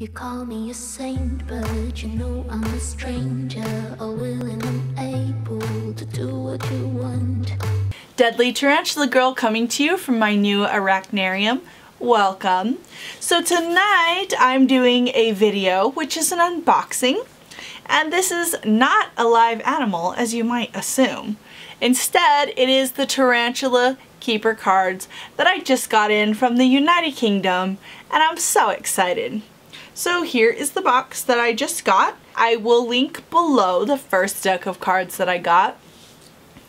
You call me a saint, but you know I'm a stranger, all willing and able to do what you want. Deadly Tarantula Girl coming to you from my new arachnarium. Welcome. So tonight I'm doing a video which is an unboxing and this is not a live animal as you might assume. Instead it is the Tarantula Keeper cards that I just got in from the United Kingdom and I'm so excited. So here is the box that I just got. I will link below the first deck of cards that I got.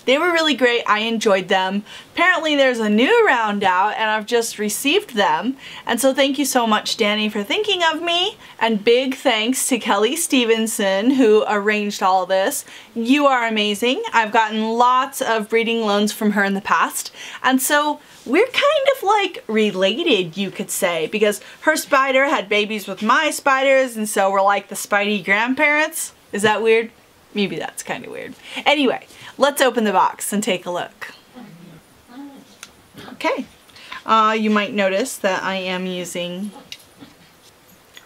They were really great. I enjoyed them. Apparently there's a new round out and I've just received them. And so thank you so much, Danny, for thinking of me. And big thanks to Kelly Stevenson who arranged all this. You are amazing. I've gotten lots of breeding loans from her in the past. And so we're kind of like related, you could say, because her spider had babies with my spiders and so we're like the Spidey grandparents. Is that weird? Maybe that's kind of weird. Anyway, let's open the box and take a look. Okay. Uh, you might notice that I am using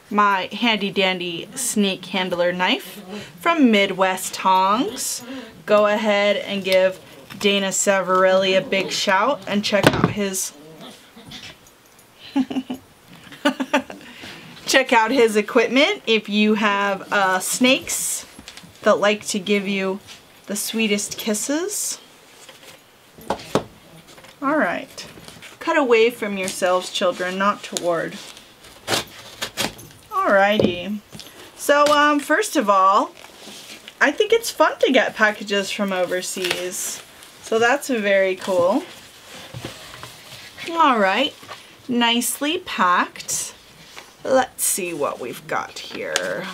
my handy dandy snake handler knife from Midwest Tongs. Go ahead and give Dana Savarelli a big shout and check out his check out his equipment if you have uh, snakes that like to give you the sweetest kisses. Alright. Cut away from yourselves, children, not toward. Alrighty. So, um, first of all, I think it's fun to get packages from overseas. So that's very cool. Alright. Nicely packed. Let's see what we've got here.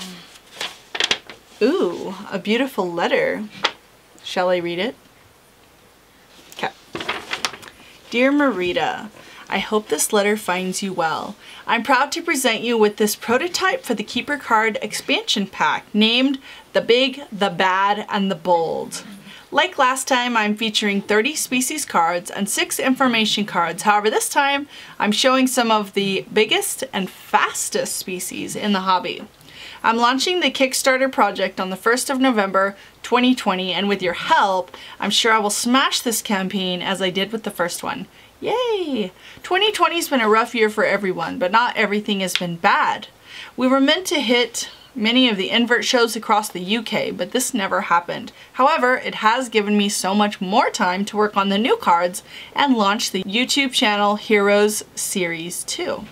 Ooh, a beautiful letter. Shall I read it? Okay. Dear Marita, I hope this letter finds you well. I'm proud to present you with this prototype for the Keeper Card expansion pack named The Big, The Bad, and The Bold. Like last time, I'm featuring 30 species cards and 6 information cards. However, this time I'm showing some of the biggest and fastest species in the hobby. I'm launching the Kickstarter project on the 1st of November 2020 and with your help, I'm sure I will smash this campaign as I did with the first one. Yay! 2020's been a rough year for everyone, but not everything has been bad. We were meant to hit many of the invert shows across the UK, but this never happened. However, it has given me so much more time to work on the new cards and launch the YouTube channel Heroes Series 2.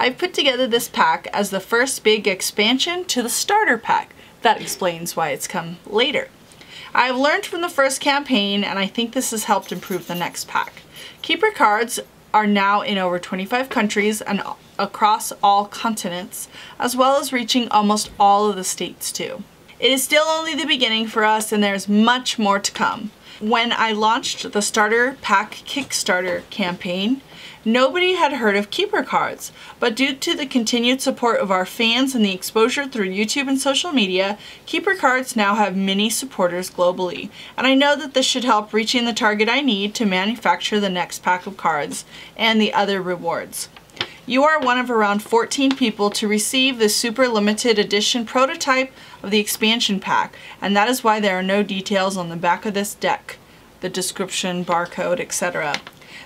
I've put together this pack as the first big expansion to the starter pack. That explains why it's come later. I've learned from the first campaign and I think this has helped improve the next pack. Keeper cards are now in over 25 countries and across all continents, as well as reaching almost all of the states too. It is still only the beginning for us and there's much more to come. When I launched the Starter Pack Kickstarter campaign, Nobody had heard of Keeper cards, but due to the continued support of our fans and the exposure through YouTube and social media, Keeper cards now have many supporters globally, and I know that this should help reaching the target I need to manufacture the next pack of cards and the other rewards. You are one of around 14 people to receive the super limited edition prototype of the expansion pack, and that is why there are no details on the back of this deck, the description, barcode, etc.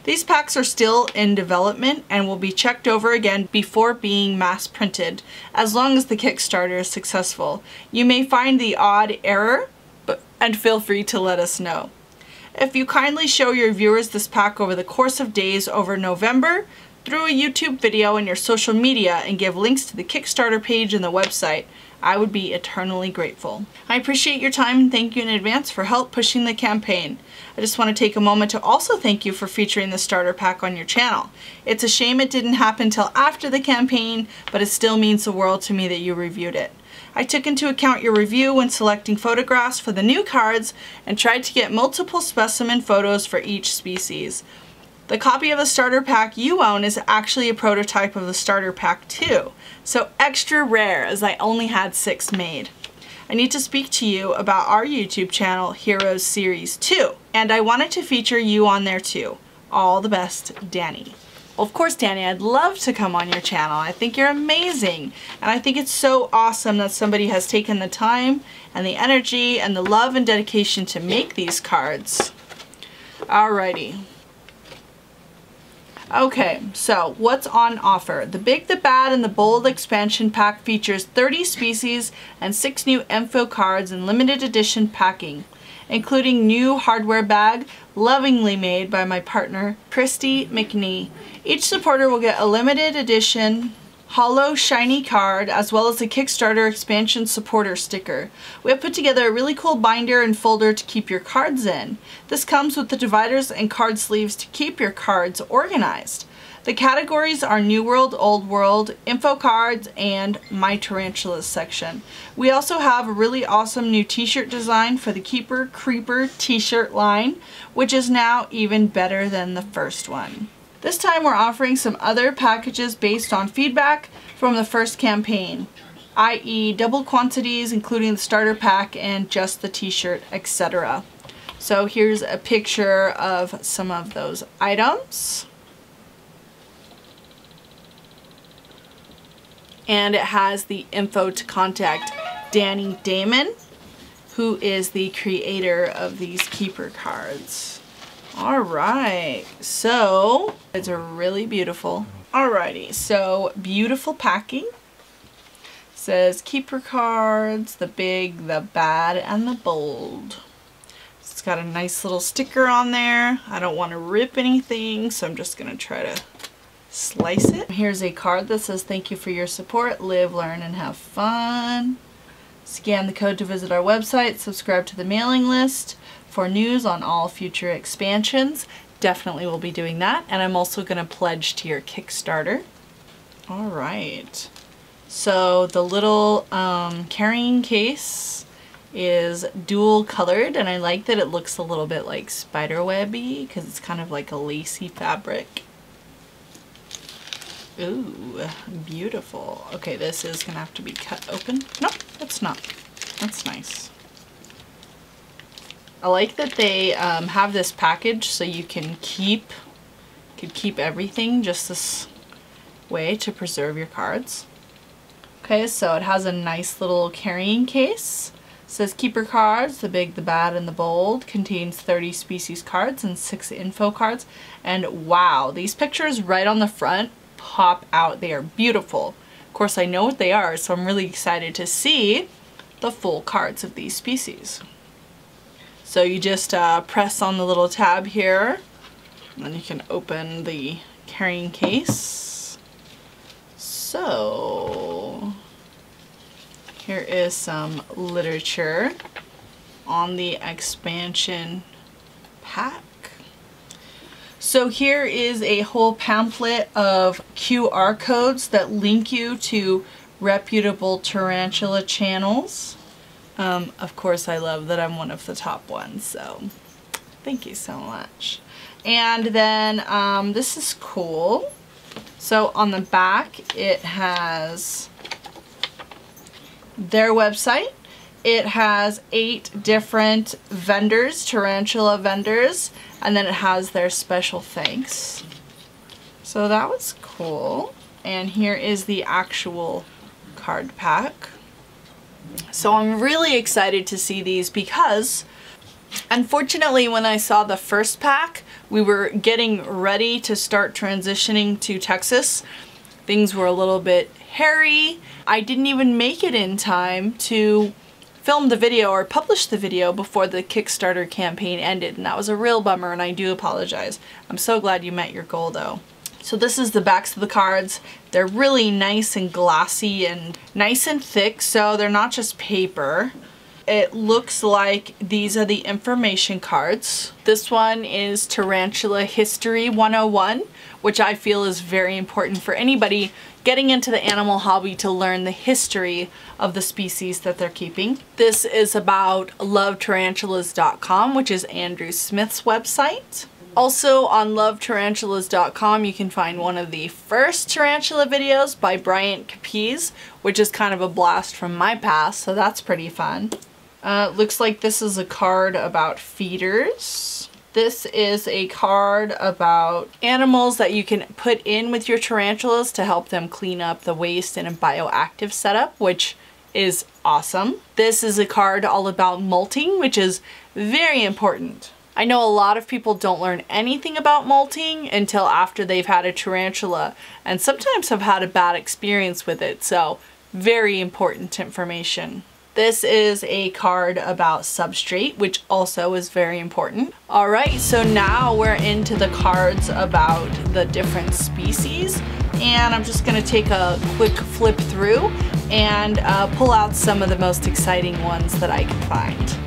These packs are still in development and will be checked over again before being mass printed, as long as the Kickstarter is successful. You may find the odd error, but, and feel free to let us know. If you kindly show your viewers this pack over the course of days over November, through a YouTube video and your social media and give links to the Kickstarter page and the website, I would be eternally grateful. I appreciate your time and thank you in advance for help pushing the campaign. I just want to take a moment to also thank you for featuring the starter pack on your channel. It's a shame it didn't happen till after the campaign, but it still means the world to me that you reviewed it. I took into account your review when selecting photographs for the new cards and tried to get multiple specimen photos for each species. The copy of the starter pack you own is actually a prototype of the starter pack too, so extra rare as I only had six made. I need to speak to you about our YouTube channel, Heroes Series 2, and I wanted to feature you on there too. All the best, Danny. Well, of course, Danny, I'd love to come on your channel. I think you're amazing. And I think it's so awesome that somebody has taken the time and the energy and the love and dedication to make these cards. Alrighty. Okay, so what's on offer? The Big, the Bad, and the Bold expansion pack features 30 species and 6 new info cards in limited edition packing including new hardware bag lovingly made by my partner Christy McNee. Each supporter will get a limited edition hollow shiny card as well as a Kickstarter expansion supporter sticker. We have put together a really cool binder and folder to keep your cards in. This comes with the dividers and card sleeves to keep your cards organized. The categories are New World, Old World, Info Cards, and My Tarantulas section. We also have a really awesome new t-shirt design for the Keeper Creeper t-shirt line, which is now even better than the first one. This time we're offering some other packages based on feedback from the first campaign, i.e. double quantities including the starter pack and just the t-shirt, etc. So here's a picture of some of those items. and it has the info to contact Danny Daemon, who is the creator of these keeper cards. All right, so it's a really beautiful. Alrighty, so beautiful packing. Says keeper cards, the big, the bad, and the bold. It's got a nice little sticker on there. I don't want to rip anything, so I'm just going to try to slice it. Here's a card that says thank you for your support, live, learn, and have fun. Scan the code to visit our website, subscribe to the mailing list for news on all future expansions. Definitely will be doing that. And I'm also going to pledge to your Kickstarter. All right. So the little um, carrying case is dual colored and I like that it looks a little bit like spiderwebby because it's kind of like a lacy fabric. Ooh, beautiful. Okay, this is gonna have to be cut open. No, it's not. That's nice. I like that they um, have this package so you can keep could keep everything just this way to preserve your cards. Okay, so it has a nice little carrying case. It says keeper cards, the big, the bad, and the bold. Contains 30 species cards and 6 info cards. And wow, these pictures right on the front pop out. They are beautiful. Of course, I know what they are, so I'm really excited to see the full cards of these species. So you just uh, press on the little tab here, and then you can open the carrying case. So, here is some literature on the expansion pack. So here is a whole pamphlet of QR codes that link you to reputable tarantula channels. Um, of course, I love that I'm one of the top ones, so thank you so much. And then um, this is cool. So on the back, it has their website. It has eight different vendors, tarantula vendors, and then it has their special thanks. So that was cool. And here is the actual card pack. So I'm really excited to see these because unfortunately when I saw the first pack, we were getting ready to start transitioning to Texas. Things were a little bit hairy. I didn't even make it in time to film the video or publish the video before the Kickstarter campaign ended and that was a real bummer and I do apologize. I'm so glad you met your goal though. So this is the backs of the cards. They're really nice and glossy and nice and thick so they're not just paper. It looks like these are the information cards. This one is Tarantula History 101 which I feel is very important for anybody getting into the animal hobby to learn the history of the species that they're keeping. This is about lovetarantulas.com, which is Andrew Smith's website. Also on lovetarantulas.com you can find one of the first tarantula videos by Bryant Capiz, which is kind of a blast from my past, so that's pretty fun. Uh, looks like this is a card about feeders. This is a card about animals that you can put in with your tarantulas to help them clean up the waste in a bioactive setup, which is awesome. This is a card all about molting, which is very important. I know a lot of people don't learn anything about molting until after they've had a tarantula and sometimes have had a bad experience with it, so very important information. This is a card about substrate, which also is very important. All right, so now we're into the cards about the different species. And I'm just gonna take a quick flip through and uh, pull out some of the most exciting ones that I can find.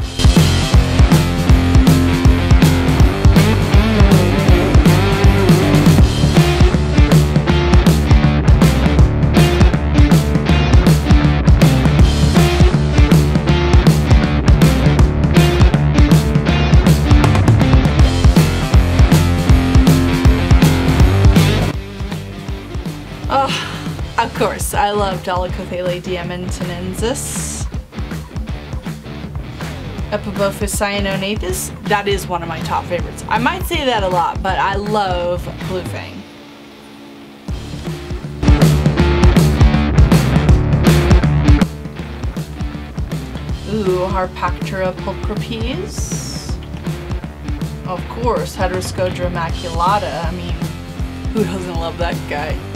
I love Dolichothele diamantinensis. Ephebopus cyanognathus, that is one of my top favorites. I might say that a lot, but I love Bluefang. Ooh, Harpactira pulchripes. Of course, Heteroscodra maculata. I mean, who doesn't love that guy?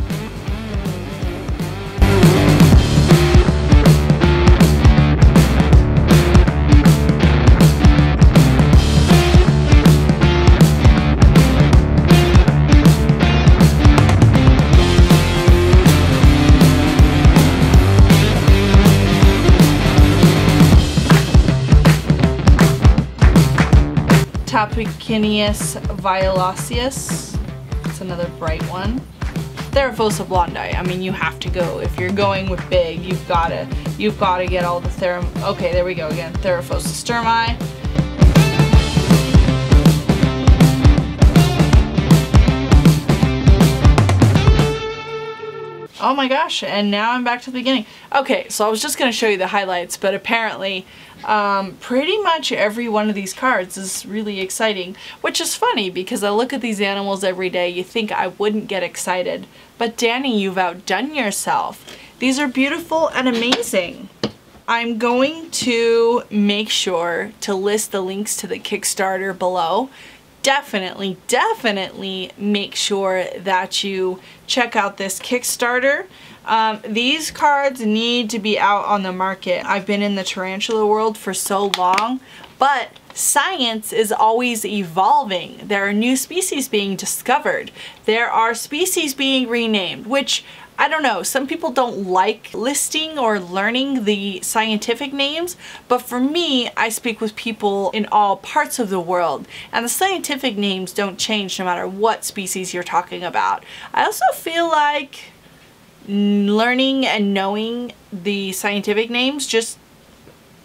Tapinauchenius violaceus. It's another bright one. Theraphosa blondi. I mean, you have to go. If you're going with big, you've gotta, you've gotta get all the therum. Okay, there we go again. Theraphosa stirmi. Oh my gosh, and now I'm back to the beginning. Okay, so I was just going to show you the highlights, but apparently um, pretty much every one of these cards is really exciting, which is funny because I look at these animals every day, you think I wouldn't get excited. But Danny, you've outdone yourself. These are beautiful and amazing. I'm going to make sure to list the links to the Kickstarter below definitely, definitely make sure that you check out this Kickstarter. Um, these cards need to be out on the market. I've been in the tarantula world for so long, but science is always evolving. There are new species being discovered. There are species being renamed, which I don't know, some people don't like listing or learning the scientific names, but for me, I speak with people in all parts of the world, and the scientific names don't change no matter what species you're talking about. I also feel like learning and knowing the scientific names just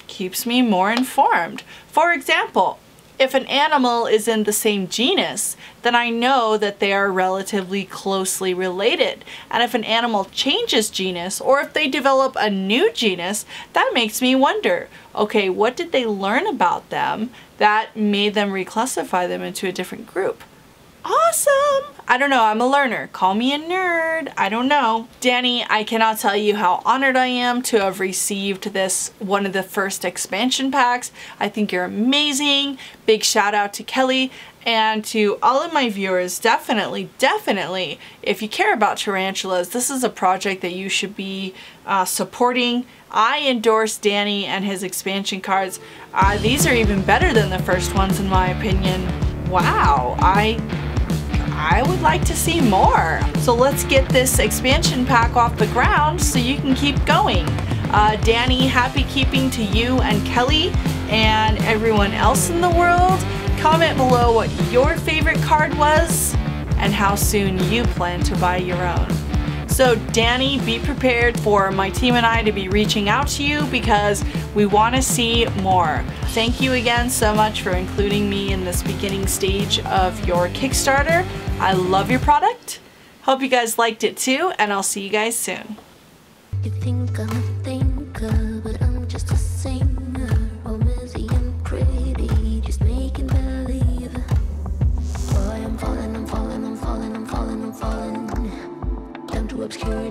keeps me more informed. For example, if an animal is in the same genus, then I know that they are relatively closely related. And if an animal changes genus, or if they develop a new genus, that makes me wonder, okay, what did they learn about them that made them reclassify them into a different group? Awesome! I don't know, I'm a learner. Call me a nerd. I don't know. Danny, I cannot tell you how honored I am to have received this, one of the first expansion packs. I think you're amazing. Big shout out to Kelly and to all of my viewers, definitely, definitely, if you care about tarantulas, this is a project that you should be uh, supporting. I endorse Danny and his expansion cards. Uh, these are even better than the first ones in my opinion. Wow, I I would like to see more. So let's get this expansion pack off the ground so you can keep going. Uh, Danny, happy keeping to you and Kelly and everyone else in the world. Comment below what your favorite card was and how soon you plan to buy your own. So Danny, be prepared for my team and I to be reaching out to you because we want to see more. Thank you again so much for including me in this beginning stage of your Kickstarter. I love your product. Hope you guys liked it too, and I'll see you guys soon. You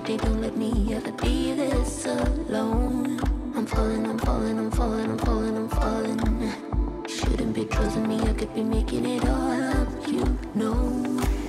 They don't let me ever be this alone. I'm falling, I'm falling, I'm falling, I'm falling, I'm falling. Shouldn't be trusting me, I could be making it all up, you know.